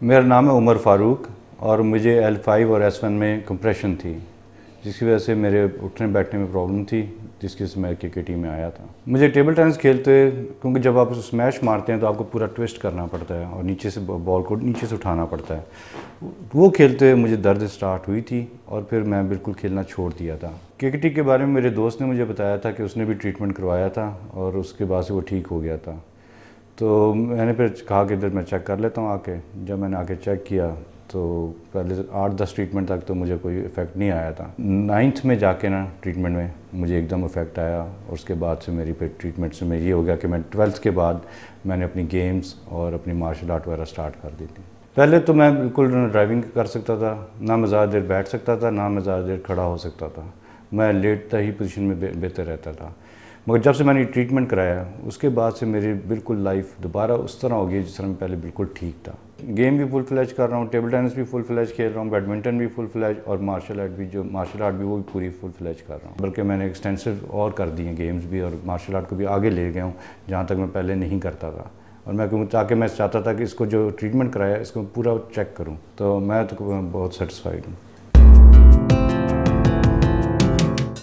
मेरा नाम है उमर फ़ारूक और मुझे एल फाइव और एस वन में कंप्रेशन थी, जिसकी वजह से मेरे उठने बैठने में प्रॉब्लम थी, जिसकी वजह से मैं के टीम में आया था। मुझे टेबल टेनिस खेलते, क्योंकि जब आप स्मैश मारते हैं तो आपको पूरा ट्विस्ट करना पड़ता है और नीचे से बॉल को नीचे से उठाना पड़ता है। वो खेलते हुए मुझे दर्द स्टार्ट हुई थी और फिर मैं बिल्कुल खेलना छोड़ दिया था। क्रिकेटी के बारे में मेरे दोस्त ने मुझे बताया था कि उसने भी ट्रीटमेंट करवाया था और उसके बाद से वो ठीक हो गया था। तो मैंने फिर कहा कि इधर मैं चेक कर लेता हूँ आके। जब मैंने आके चेक किया तो पहले आठ दस ट्रीटमेंट तक तो मुझे कोई इफ़ेक्ट नहीं आया था। नाइन्थ में जाके ना ट्रीटमेंट में मुझे एकदम इफ़ेक्ट आया, और उसके बाद से मेरी फिर ट्रीटमेंट से मैं ये हो गया कि मैं ट्वेल्थ के बाद मैंने अपनी गेम्स और अपनी मार्शल आर्ट वगैरह स्टार्ट कर दी थी। पहले तो मैं बिल्कुल ड्राइविंग कर सकता था, ना मैं ज़्यादा देर बैठ सकता था, ना मैं ज़्यादा देर खड़ा हो सकता था। मैं लेटता ही पोजीशन में बेहतर रहता था। मगर जब से मैंने ट्रीटमेंट कराया, उसके बाद से मेरी बिल्कुल लाइफ दोबारा उस तरह हो गई जिस तरह मैं पहले बिल्कुल ठीक था। गेम भी फुल फ्लैज कर रहा हूँ टेबल टेनिस भी फुल फ्लैज खेल रहा हूँ बैडमिंटन भी फुल फ्लैज और मार्शल आर्ट भी जो मार्शल आर्ट भी वो भी पूरी फुल फ्लैज कर रहा हूँ। बल्कि मैंने एक्सटेंसिव और कर दिए गेम्स भी और मार्शल आर्ट को भी आगे ले गया हूँ, जहाँ तक मैं पहले नहीं करता था। और मैं क्योंकि ताकि मैं चाहता था कि इसको जो ट्रीटमेंट कराया, इसको पूरा चेक करूँ तो मैं तो बहुत सेटिस्फाइड हूँ।